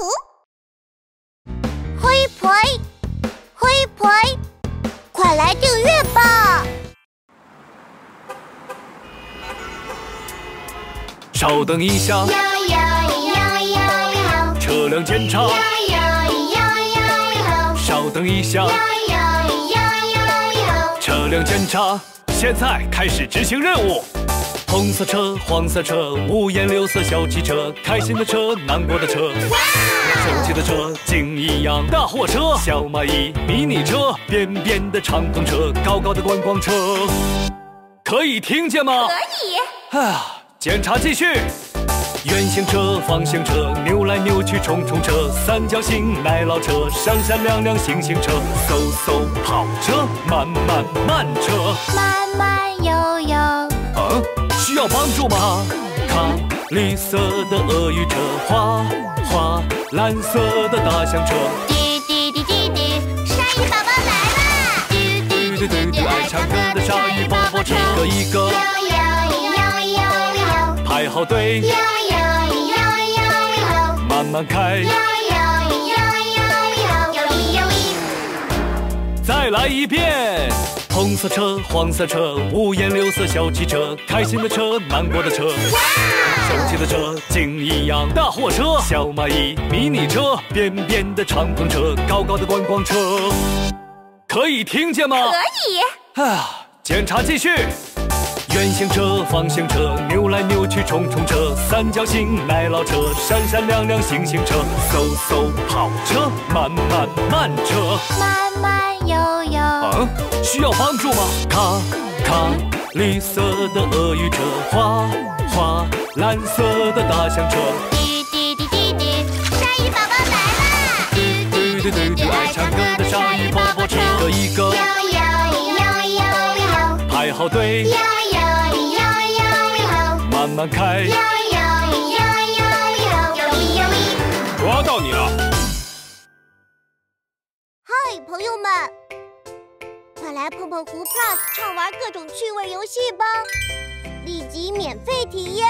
湖。灰婆，灰婆，快来订阅吧！稍等一下，摇摇摇摇摇，车辆检查。摇摇摇摇摇，稍等一下，摇摇摇摇摇，车辆检查，现在开始执行任务。红色车，黄色车，五颜六色小汽车，开心的车，难过的车，生气的车，鲸一样大货车，小蚂蚁，迷你车，扁扁的敞篷车，高高的观光车，可以听见吗？可以。啊，检查继续。圆形车、方形车，扭来扭去冲冲车，三角形奶酪车，闪闪亮亮星星车，嗖嗖跑车，慢慢慢车。慢慢悠悠，啊，需要帮助吗？看，绿色的鳄鱼车，花花，蓝色的大象车，滴滴滴滴滴，鲨鱼宝宝来啦！嘟对对对对，爱唱歌的鲨鱼宝宝车，一个一个排好队，慢慢开，再来一遍。红色车、黄色车，五颜六色小汽车，开心的车，难过的车，生气的车，鲸一样大货车，小蚂蚁，迷你车，扁扁的敞篷车，高高的观光车，可以听见吗？可以。啊，检查继续。圆形车、方形车，扭来扭去冲冲车，三角形奶酪车，闪闪亮亮星星车，嗖嗖跑车，慢慢慢车。慢慢悠悠，啊，需要帮助吗？咔咔，绿色的鳄鱼车，哗哗，蓝色的大象车，滴滴滴滴滴，鲨鱼宝宝来啦！嘟对对对对，爱唱歌的鲨鱼宝宝车，一个一个。摇摇摇摇摇，排好队，慢慢开。抓到你了！嗨，朋友们，快来碰碰狐 Plus 畅玩各种趣味游戏吧！立即免费体验。